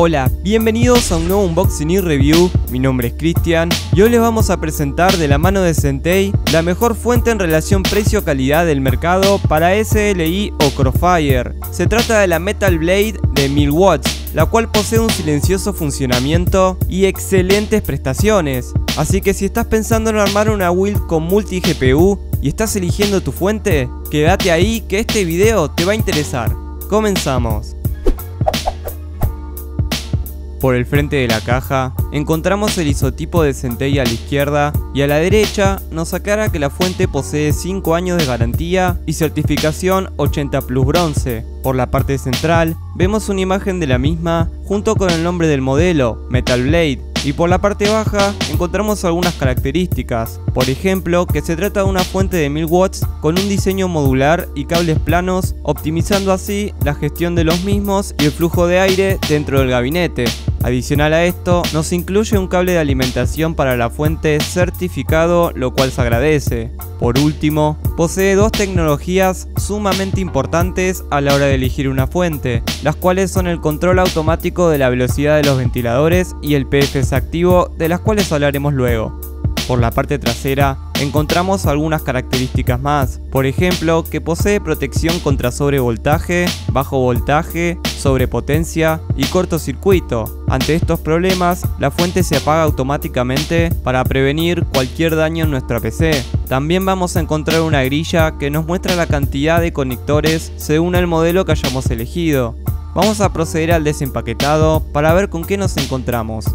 Hola, bienvenidos a un nuevo unboxing y review, mi nombre es Cristian y hoy les vamos a presentar de la mano de Sentei la mejor fuente en relación precio-calidad del mercado para SLI o Crossfire. Se trata de la Metal Blade de 1000 watts, la cual posee un silencioso funcionamiento y excelentes prestaciones. Así que si estás pensando en armar una build con multi GPU y estás eligiendo tu fuente, quédate ahí que este video te va a interesar. Comenzamos. Por el frente de la caja, encontramos el isotipo de Centella a la izquierda y a la derecha nos aclara que la fuente posee 5 años de garantía y certificación 80 Plus bronce. Por la parte central, vemos una imagen de la misma junto con el nombre del modelo, Metal Blade, y por la parte baja encontramos algunas características, por ejemplo que se trata de una fuente de 1000 watts con un diseño modular y cables planos, optimizando así la gestión de los mismos y el flujo de aire dentro del gabinete. Adicional a esto, nos incluye un cable de alimentación para la fuente certificado, lo cual se agradece. Por último, posee dos tecnologías sumamente importantes a la hora de elegir una fuente, las cuales son el control automático de la velocidad de los ventiladores y el PFS activo, de las cuales hablaremos luego. Por la parte trasera encontramos algunas características más, por ejemplo que posee protección contra sobrevoltaje, bajo voltaje, sobrepotencia y cortocircuito. Ante estos problemas, la fuente se apaga automáticamente para prevenir cualquier daño en nuestra PC. También vamos a encontrar una grilla que nos muestra la cantidad de conectores según el modelo que hayamos elegido. Vamos a proceder al desempaquetado para ver con qué nos encontramos.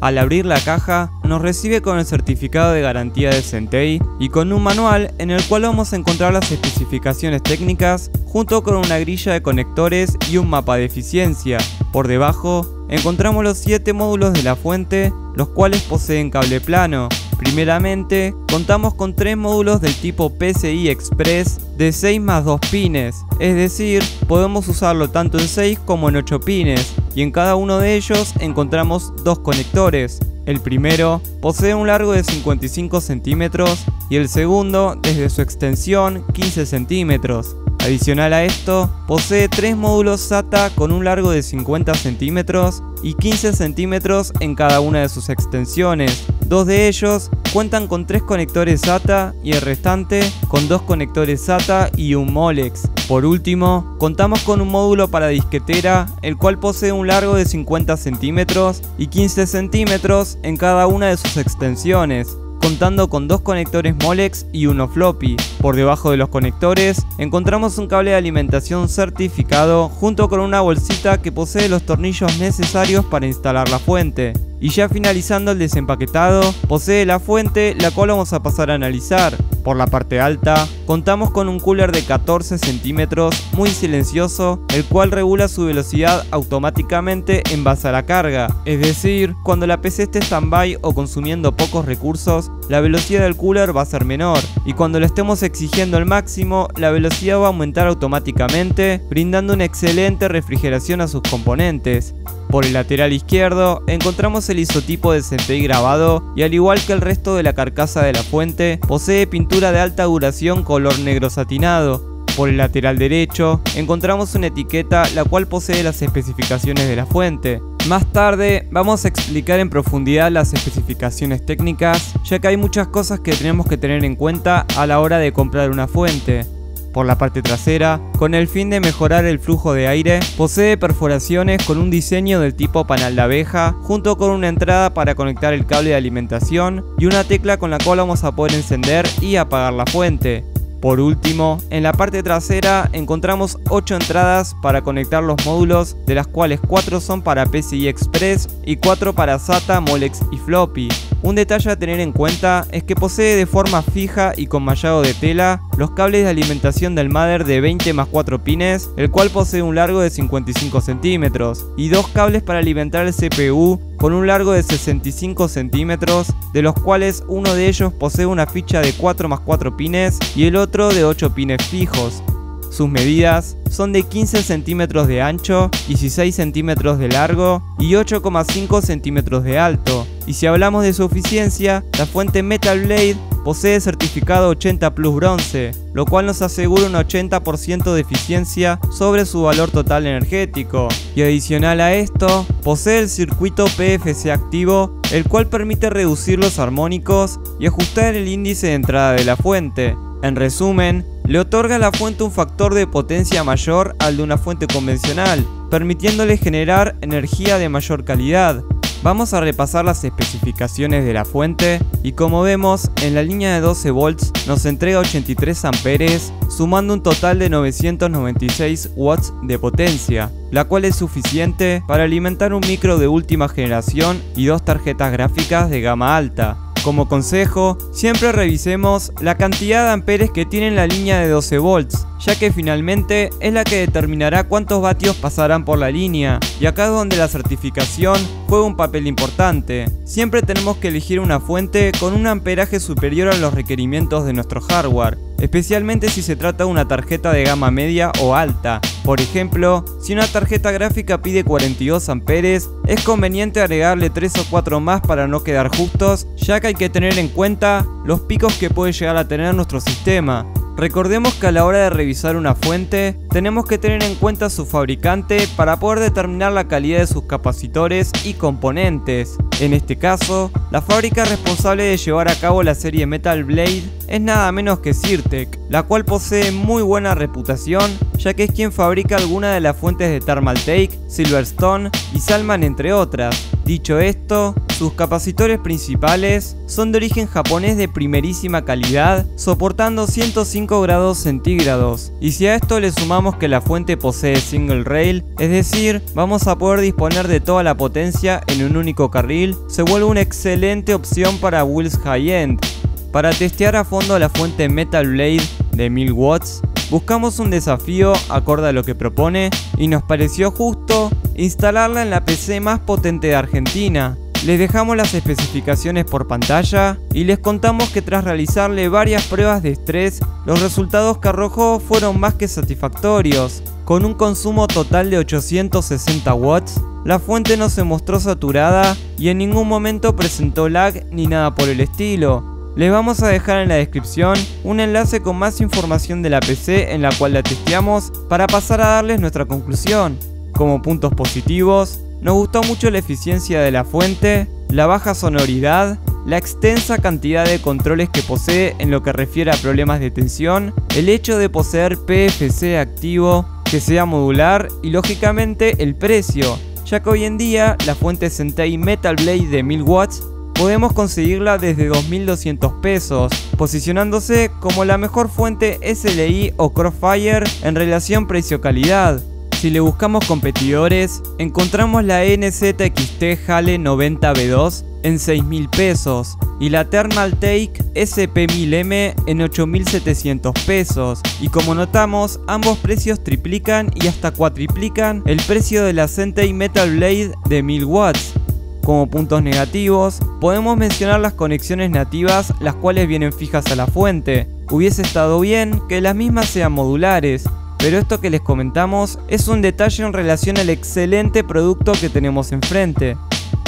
Al abrir la caja, nos recibe con el certificado de garantía de Sentei y con un manual en el cual vamos a encontrar las especificaciones técnicas junto con una grilla de conectores y un mapa de eficiencia. Por debajo encontramos los 7 módulos de la fuente, los cuales poseen cable plano, Primeramente, contamos con tres módulos del tipo PCI Express de 6 más 2 pines, es decir, podemos usarlo tanto en 6 como en 8 pines, y en cada uno de ellos encontramos dos conectores. El primero posee un largo de 55 centímetros y el segundo, desde su extensión, 15 centímetros. Adicional a esto, posee tres módulos SATA con un largo de 50 centímetros y 15 centímetros en cada una de sus extensiones. Dos de ellos cuentan con tres conectores SATA y el restante con dos conectores SATA y un Molex. Por último, contamos con un módulo para disquetera, el cual posee un largo de 50 centímetros y 15 centímetros en cada una de sus extensiones contando con dos conectores Molex y uno floppy. Por debajo de los conectores encontramos un cable de alimentación certificado junto con una bolsita que posee los tornillos necesarios para instalar la fuente. Y ya finalizando el desempaquetado, posee la fuente la cual vamos a pasar a analizar. Por la parte alta, contamos con un cooler de 14 centímetros muy silencioso, el cual regula su velocidad automáticamente en base a la carga. Es decir, cuando la PC esté stand-by o consumiendo pocos recursos, la velocidad del cooler va a ser menor. Y cuando lo estemos exigiendo al máximo, la velocidad va a aumentar automáticamente, brindando una excelente refrigeración a sus componentes. Por el lateral izquierdo encontramos el isotipo de Sentei grabado y al igual que el resto de la carcasa de la fuente, posee pintura de alta duración color negro satinado. Por el lateral derecho encontramos una etiqueta la cual posee las especificaciones de la fuente. Más tarde vamos a explicar en profundidad las especificaciones técnicas, ya que hay muchas cosas que tenemos que tener en cuenta a la hora de comprar una fuente. Por la parte trasera, con el fin de mejorar el flujo de aire, posee perforaciones con un diseño del tipo panal de abeja, junto con una entrada para conectar el cable de alimentación y una tecla con la cual vamos a poder encender y apagar la fuente. Por último, en la parte trasera encontramos 8 entradas para conectar los módulos, de las cuales 4 son para PCI Express y 4 para SATA, Molex y Floppy. Un detalle a tener en cuenta es que posee de forma fija y con mallado de tela los cables de alimentación del Mother de 20 más 4 pines, el cual posee un largo de 55 centímetros, y dos cables para alimentar el CPU con un largo de 65 centímetros, de los cuales uno de ellos posee una ficha de 4 más 4 pines y el otro de 8 pines fijos. Sus medidas son de 15 centímetros de ancho, 16 centímetros de largo y 8,5 centímetros de alto. Y si hablamos de su eficiencia, la fuente Metal Blade posee certificado 80 Plus bronce, lo cual nos asegura un 80% de eficiencia sobre su valor total energético. Y adicional a esto, posee el circuito PFC activo, el cual permite reducir los armónicos y ajustar el índice de entrada de la fuente. En resumen, le otorga a la fuente un factor de potencia mayor al de una fuente convencional, permitiéndole generar energía de mayor calidad, Vamos a repasar las especificaciones de la fuente y como vemos en la línea de 12 volts nos entrega 83 amperes sumando un total de 996 watts de potencia, la cual es suficiente para alimentar un micro de última generación y dos tarjetas gráficas de gama alta. Como consejo, siempre revisemos la cantidad de amperes que tiene la línea de 12 volts, ya que finalmente es la que determinará cuántos vatios pasarán por la línea, y acá es donde la certificación juega un papel importante. Siempre tenemos que elegir una fuente con un amperaje superior a los requerimientos de nuestro hardware, especialmente si se trata de una tarjeta de gama media o alta. Por ejemplo, si una tarjeta gráfica pide 42 amperes, es conveniente agregarle 3 o 4 más para no quedar justos, ya que hay que tener en cuenta los picos que puede llegar a tener nuestro sistema. Recordemos que a la hora de revisar una fuente, tenemos que tener en cuenta su fabricante para poder determinar la calidad de sus capacitores y componentes. En este caso, la fábrica responsable de llevar a cabo la serie Metal Blade es nada menos que Sirtec, la cual posee muy buena reputación ya que es quien fabrica algunas de las fuentes de Thermaltake, Silverstone y Salman entre otras. Dicho esto, sus capacitores principales son de origen japonés de primerísima calidad, soportando 105 grados centígrados. Y si a esto le sumamos que la fuente posee single rail, es decir, vamos a poder disponer de toda la potencia en un único carril, se vuelve una excelente opción para wheels high-end. Para testear a fondo la fuente Metal Blade de 1000 watts, buscamos un desafío acorde a lo que propone y nos pareció justo instalarla en la PC más potente de Argentina. Les dejamos las especificaciones por pantalla y les contamos que tras realizarle varias pruebas de estrés, los resultados que arrojó fueron más que satisfactorios. Con un consumo total de 860 watts, la fuente no se mostró saturada y en ningún momento presentó lag ni nada por el estilo. Les vamos a dejar en la descripción un enlace con más información de la PC en la cual la testeamos para pasar a darles nuestra conclusión. Como puntos positivos, nos gustó mucho la eficiencia de la fuente, la baja sonoridad, la extensa cantidad de controles que posee en lo que refiere a problemas de tensión, el hecho de poseer PFC activo, que sea modular y lógicamente el precio, ya que hoy en día la fuente Sentai Metal Blade de 1000 watts podemos conseguirla desde 2200 pesos, posicionándose como la mejor fuente SLI o Crossfire en relación precio-calidad. Si le buscamos competidores, encontramos la NZXT Hale 90B2 en 6.000 pesos y la Thermaltake SP1000M en 8.700 pesos. Y como notamos, ambos precios triplican y hasta cuatriplican el precio de la Sentai Metal Blade de 1000 watts. Como puntos negativos, podemos mencionar las conexiones nativas, las cuales vienen fijas a la fuente. Hubiese estado bien que las mismas sean modulares, pero esto que les comentamos es un detalle en relación al excelente producto que tenemos enfrente.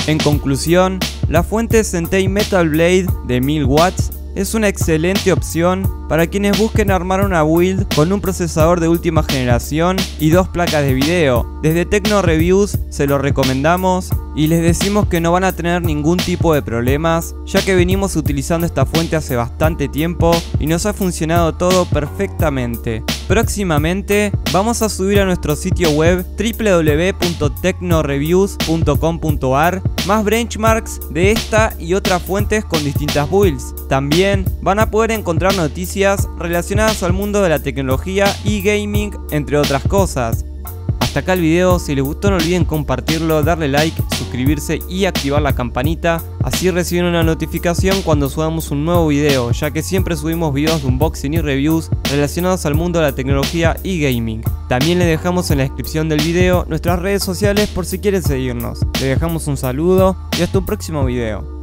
En conclusión, la fuente Sentai Metal Blade de 1000 watts es una excelente opción para quienes busquen armar una build con un procesador de última generación y dos placas de video. Desde Tecno Reviews se lo recomendamos y les decimos que no van a tener ningún tipo de problemas, ya que venimos utilizando esta fuente hace bastante tiempo y nos ha funcionado todo perfectamente. Próximamente vamos a subir a nuestro sitio web www.tecnoreviews.com.ar más benchmarks de esta y otras fuentes con distintas builds. También van a poder encontrar noticias relacionadas al mundo de la tecnología y gaming, entre otras cosas. Hasta acá el video, si les gustó no olviden compartirlo, darle like, suscribirse y activar la campanita, así reciben una notificación cuando subamos un nuevo video, ya que siempre subimos videos de unboxing y reviews relacionados al mundo de la tecnología y gaming. También les dejamos en la descripción del video nuestras redes sociales por si quieren seguirnos. Les dejamos un saludo y hasta un próximo video.